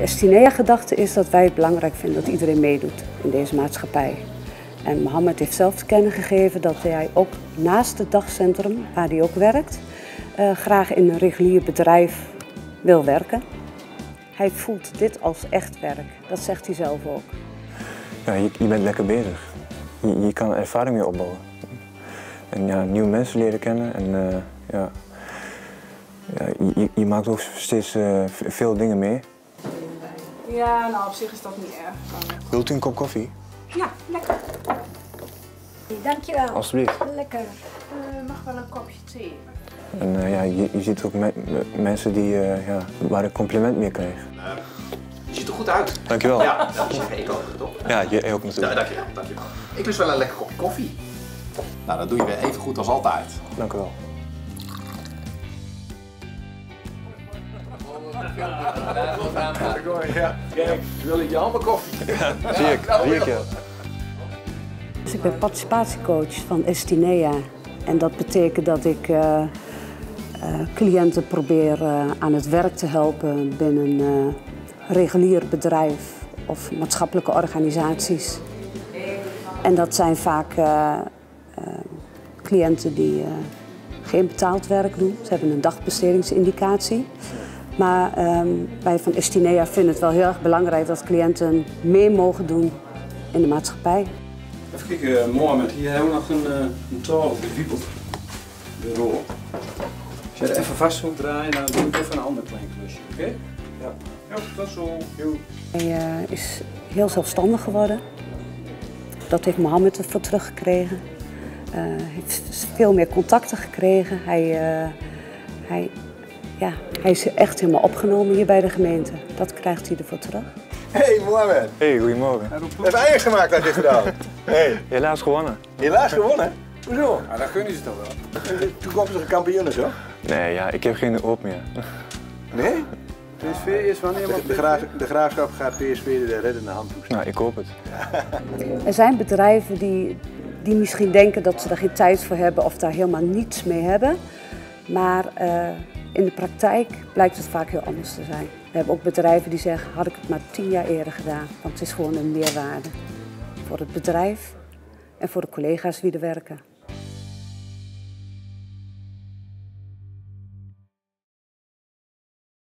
Estinea-gedachte is dat wij het belangrijk vinden dat iedereen meedoet in deze maatschappij. En Mohammed heeft zelf te kennen gegeven dat hij ook naast het dagcentrum, waar hij ook werkt, uh, graag in een regulier bedrijf wil werken. Hij voelt dit als echt werk, dat zegt hij zelf ook. Ja, je, je bent lekker bezig. Je, kan ervaring mee opbouwen. En ja, nieuwe mensen leren kennen en uh, ja, ja, je, je, maakt ook steeds uh, veel dingen mee. Ja, nou op zich is dat niet erg. Wilt u een kop koffie? Ja, lekker. Dankjewel. Alsjeblieft. Lekker. Uh, mag wel een kopje thee. En uh, ja, je, je, ziet ook me mensen die, uh, ja, waar een compliment mee krijgen. je ziet er goed uit. Dankjewel. Ja, dat zeg ik ook, toch? Ja, je ook natuurlijk. Ja, dankjewel, dankjewel. Ik lust wel een lekker kopje koffie. Nou, dat doe je weer even goed als altijd. Dank u wel. Wil ik je handen koffie? Zie ik, zie ik ik ben participatiecoach van Estinea. En dat betekent dat ik uh, uh, cliënten probeer uh, aan het werk te helpen binnen een regulier bedrijf of maatschappelijke organisaties. En dat zijn vaak cliënten die geen betaald werk doen. Ze hebben een dagbestedingsindicatie. Maar um, wij van Estinea vinden het wel heel erg belangrijk dat cliënten mee mogen doen in de maatschappij. Even kijken, Mohamed, hier hebben we nog een, uh, een touw gewiebeld. De rol. Als je er even vast wilt draaien, dan doe ik even een ander klein klusje, oké? Okay? Ja. Ja, dat zo. Hij uh, is heel zelfstandig geworden. Dat heeft Mohammed ervoor teruggekregen. Hij heeft veel meer contacten gekregen. Hij, hij ja, hij is echt helemaal opgenomen hier bij de gemeente. Dat krijgt hij ervoor terug. Hey Mohamed. Hey, goedemorgen. Heb eigen gemaakt had je gedaan. Hey. Helaas gewonnen. Helaas gewonnen? Hoezo? Ja, dat kunnen ze toch wel. Toekomstige kampioenen zo? Nee, ja, ik heb geen hoop meer. Nee? PSV is wanneer de, de, graaf, de graafschap gaat PSV de reddende hand toe. Nou, ik hoop het. Er zijn bedrijven die, die misschien denken dat ze er geen tijd voor hebben of daar helemaal niets mee hebben. Maar uh, in de praktijk blijkt het vaak heel anders te zijn. We hebben ook bedrijven die zeggen, had ik het maar tien jaar eerder gedaan. Want het is gewoon een meerwaarde voor het bedrijf en voor de collega's die er werken.